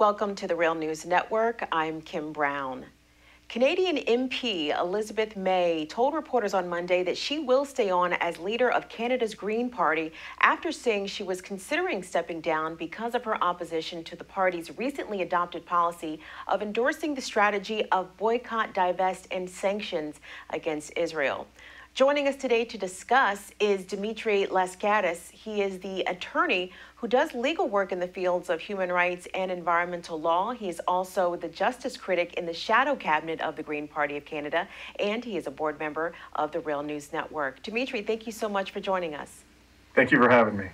Welcome to the Real News Network. I'm Kim Brown. Canadian MP Elizabeth May told reporters on Monday that she will stay on as leader of Canada's Green Party after saying she was considering stepping down because of her opposition to the party's recently adopted policy of endorsing the strategy of boycott, divest, and sanctions against Israel. Joining us today to discuss is Dimitri Lascaris. He is the attorney who does legal work in the fields of human rights and environmental law. He is also the justice critic in the shadow cabinet of the Green Party of Canada, and he is a board member of the Real News Network. Dimitri, thank you so much for joining us. Thank you for having me.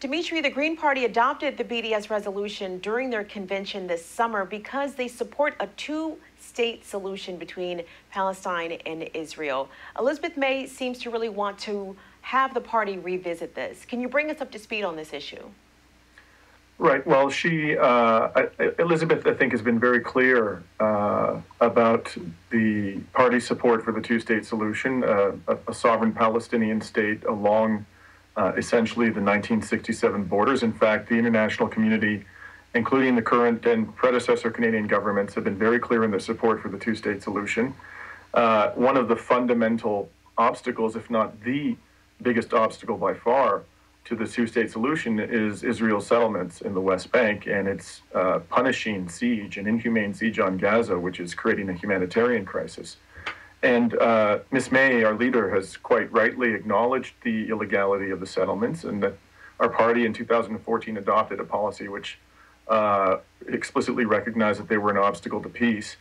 Dimitri, the Green Party adopted the BDS resolution during their convention this summer because they support a two state solution between Palestine and Israel. Elizabeth May seems to really want to have the party revisit this. Can you bring us up to speed on this issue? Right. Well, she, uh, Elizabeth, I think, has been very clear uh, about the party's support for the two state solution, uh, a, a, sovereign Palestinian state along uh, essentially the 1967 borders. In fact, the international community including the current and predecessor Canadian governments, have been very clear in their support for the two state solution. Uh, one of the fundamental obstacles, if not the biggest obstacle by far, to the two state solution is Israel's settlements in the West Bank and its uh, punishing siege and inhumane siege on Gaza, which is creating a humanitarian crisis. And uh, Ms. May, our leader, has quite rightly acknowledged the illegality of the settlements and that our party in 2014 adopted a policy which uh, explicitly recognized that they were an obstacle to peace.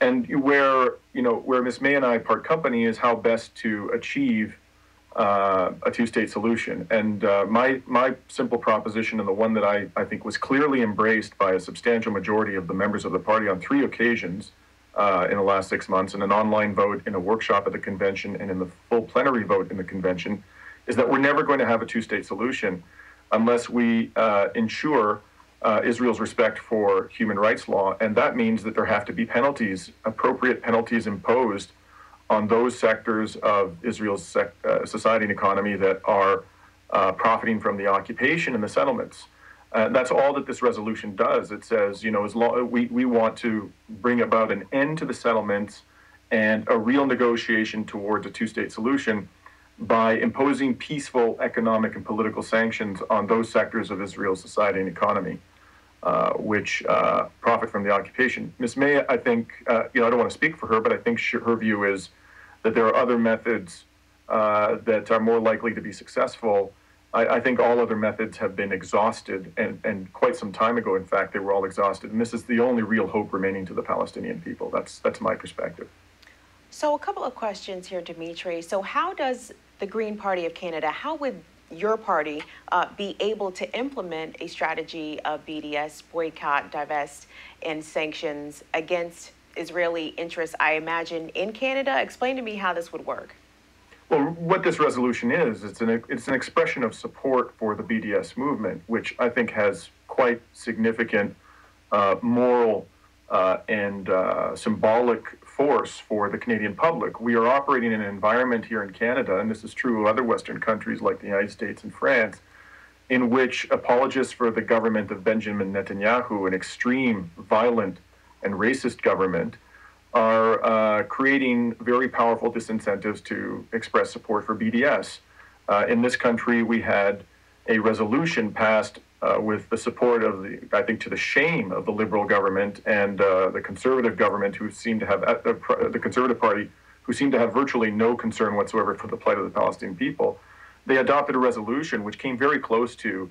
And where you know where Ms. May and I part company is how best to achieve uh, a two-state solution. And uh, my my simple proposition, and the one that I, I think was clearly embraced by a substantial majority of the members of the party on three occasions uh, in the last six months, in an online vote, in a workshop at the convention, and in the full plenary vote in the convention, is that we're never going to have a two-state solution unless we uh, ensure uh, Israel's respect for human rights law, and that means that there have to be penalties, appropriate penalties imposed on those sectors of Israel's sec- uh, society and economy that are uh, profiting from the occupation and the settlements. Uh, that's all that this resolution does. It says, you know, as long we, we want to bring about an end to the settlements and a real negotiation towards a two-state solution by imposing peaceful economic and political sanctions on those sectors of Israel's society and economy. Uh, which uh, profit from the occupation. Ms. May, I think, uh, you know, I don't want to speak for her, but I think she, her view is that there are other methods uh, that are more likely to be successful. I, I, think all other methods have been exhausted, and, and quite some time ago, in fact, they were all exhausted. And this is the only real hope remaining to the Palestinian people. That's that's my perspective. So, a couple of questions here, Dimitri. So, how does the Green Party of Canada, how would your party uh, be able to implement a strategy of BDS, boycott, divest, and sanctions against Israeli interests, I imagine, in Canada? Explain to me how this would work. Well, what this resolution is, it's an, it's an expression of support for the BDS movement, which I think has quite significant uh, moral uh, and uh, symbolic force for the Canadian public. We are operating in an environment here in Canada, and this is true of other Western countries like the United States and France, in which apologists for the government of Benjamin Netanyahu, an extreme, violent, and racist government, are uh, creating very powerful disincentives to express support for BDS. Uh, in this country, we had a resolution passed uh, with the support of the, I think, to the shame of the Liberal government and uh, the Conservative government, who seem to have, uh, the Conservative Party, who seem to have virtually no concern whatsoever for the plight of the Palestinian people. They adopted a resolution which came very close to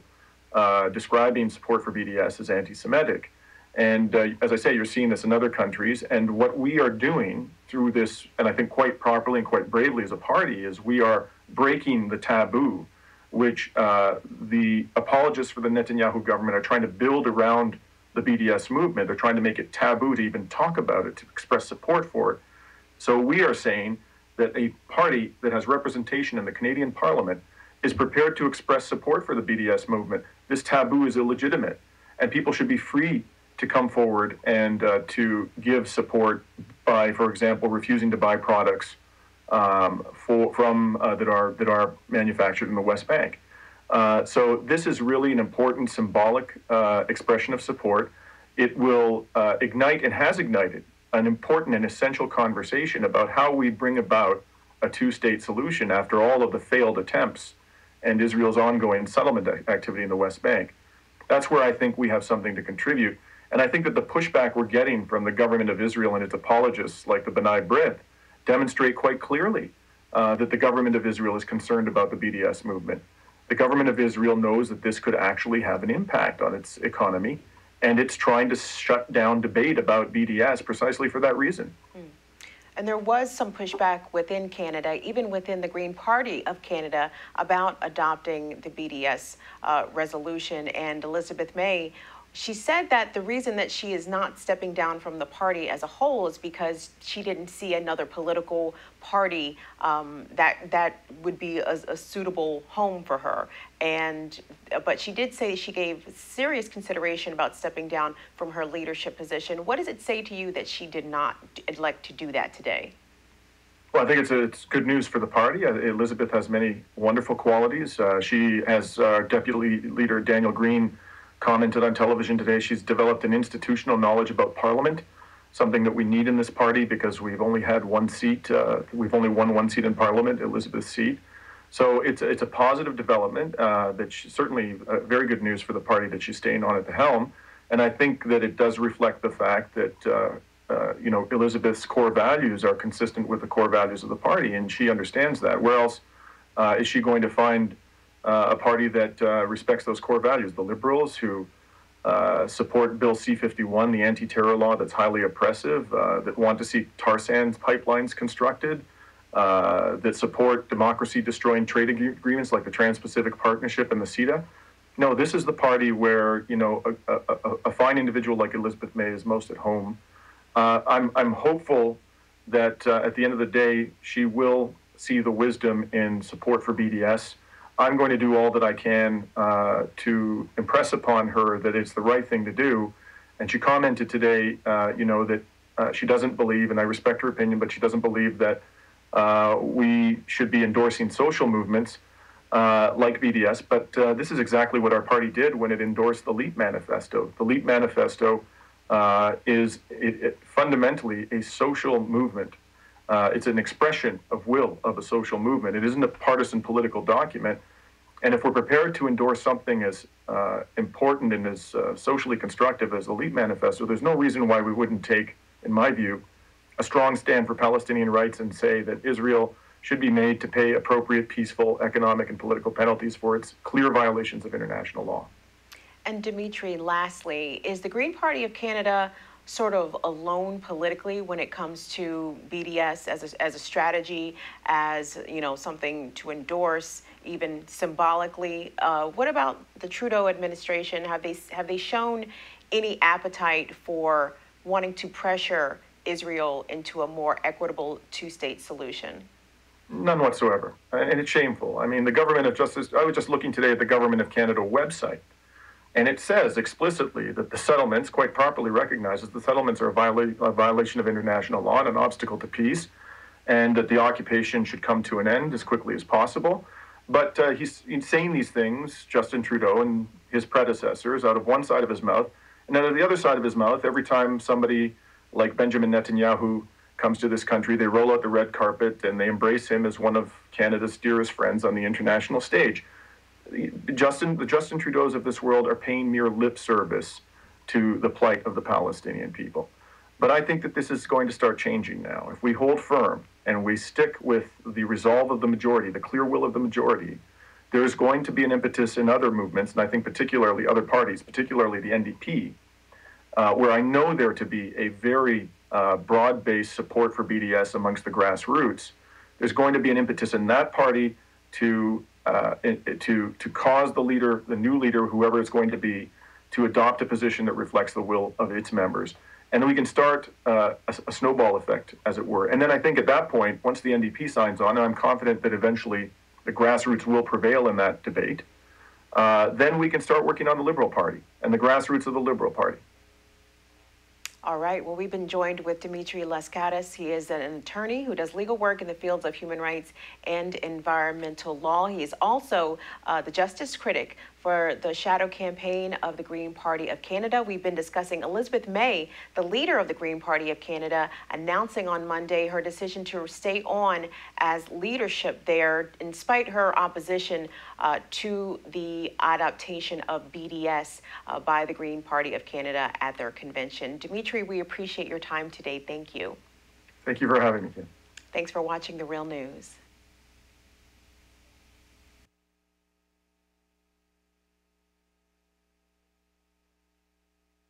uh, describing support for BDS as anti Semitic. And uh, as I say, you're seeing this in other countries. And what we are doing through this, and I think quite properly and quite bravely as a party, is we are breaking the taboo which uh, the apologists for the Netanyahu government are trying to build around the BDS movement. They're trying to make it taboo to even talk about it, to express support for it. So we are saying that a party that has representation in the Canadian Parliament is prepared to express support for the BDS movement. This taboo is illegitimate, and people should be free to come forward and uh, to give support by, for example, refusing to buy products um, for, from uh, that are that are manufactured in the West Bank. Uh, so this is really an important symbolic uh, expression of support. it will uh, ignite and has ignited an important and essential conversation about how we bring about a two state solution after all of the failed attempts and Israel's ongoing settlement activity in the West Bank. That's where I think we have something to contribute. And I think that the pushback we're getting from the government of Israel and its apologists, like the B'nai B'rith, demonstrate quite clearly uh, that the government of Israel is concerned about the BDS movement. The government of Israel knows that this could actually have an impact on its economy, and it's trying to shut down debate about BDS precisely for that reason. Mm. And there was some pushback within Canada, even within the Green Party of Canada, about adopting the BDS uh, resolution. And Elizabeth May she said that the reason that she is not stepping down from the party as a whole is because she didn't see another political party um, that that would be a, a, suitable home for her. And but she did say she gave serious consideration about stepping down from her leadership position. What does it say to you that she did not elect to do that today? Well, I think it's, it's good news for the party. Uh, Elizabeth has many wonderful qualities. Uh, she, as uh, Deputy Leader Daniel Green commented on television today, she's developed an institutional knowledge about Parliament, something that we need in this party because we've only had one seat. Uh, we've only won one seat in Parliament, Elizabeth's seat. So it's it's a positive development. Uh, that certainly uh, very good news for the party that she's staying on at the helm, and I think that it does reflect the fact that. Uh, uh, you know, Elizabeth's core values are consistent with the core values of the party, and she understands that. Where else uh, is she going to find a party that uh, respects those core values. The liberals who uh, support Bill C 51, the anti terror law that's highly oppressive, uh, that want to see tar sands pipelines constructed, uh, that support democracy destroying trade agreements like the Trans Pacific Partnership and the CETA. No, this is the party where you know a, a, a fine individual like Elizabeth May is most at home. Uh, I'm, I'm hopeful that at the end of the day, she will see the wisdom in support for BDS I'm going to do all that I can uh, to impress upon her that it's the right thing to do. And she commented today, uh, you know, that uh, she doesn't believe, and I respect her opinion, but she doesn't believe that uh, we should be endorsing social movements uh, like BDS. But uh, this is exactly what our party did when it endorsed the LEAP Manifesto. The LEAP Manifesto is it, it fundamentally a social movement uh, it's an expression of will of a social movement. It isn't a partisan political document. And if we're prepared to endorse something as uh, important and as uh, socially constructive as the LEAP Manifesto, there's no reason why we wouldn't take, in my view, a strong stand for Palestinian rights and say that Israel should be made to pay appropriate, peaceful, economic, and political penalties for its clear violations of international law. And Dimitri, lastly, is the Green Party of Canada sort of alone politically when it comes to BDS as a, as a strategy, as you know something to endorse, even symbolically. Uh, what about the Trudeau administration? Have they have they shown any appetite for wanting to pressure Israel into a more equitable two-state solution? None whatsoever, and it's shameful. I mean, the government of justice. I was just looking today at the government of Canada website and it says explicitly that the settlements, quite properly recognizes the settlements are a, viola- a, violation of international law and an obstacle to peace, and that the occupation should come to an end as quickly as possible. But uh, he's, he's, saying these things, Justin Trudeau and his predecessors, out of one side of his mouth, and out of the other side of his mouth, every time somebody like Benjamin Netanyahu comes to this country, they roll out the red carpet and they embrace him as one of Canada's dearest friends on the international stage. Justin, the Justin Trudeau's of this world are paying mere lip service to the plight of the Palestinian people. But I think that this is going to start changing now. If we hold firm and we stick with the resolve of the majority, the clear will of the majority, there's going to be an impetus in other movements, and I think particularly other parties, particularly the NDP, uh, where I know there to be a very uh, broad based support for BDS amongst the grassroots. There's going to be an impetus in that party to uh, to to cause the leader, the new leader, whoever it's going to be, to adopt a position that reflects the will of its members, and then we can start uh, a, a, snowball effect, as it were. And then I think at that point, once the NDP signs on, and I'm confident that eventually the grassroots will prevail in that debate, uh, then we can start working on the Liberal Party and the grassroots of the Liberal Party. All right. Well, we've been joined with Dimitri Lascaris. He is an attorney who does legal work in the fields of human rights and environmental law. He is also uh, the justice critic for the shadow campaign of the Green Party of Canada. We've been discussing Elizabeth May, the leader of the Green Party of Canada, announcing on Monday her decision to stay on as leadership there, in spite her opposition uh, to the adaptation of BDS uh, by the Green Party of Canada at their convention. Dimitri, we appreciate your time today. Thank you. Thank you for having me, Kim. Thanks for watching The Real News.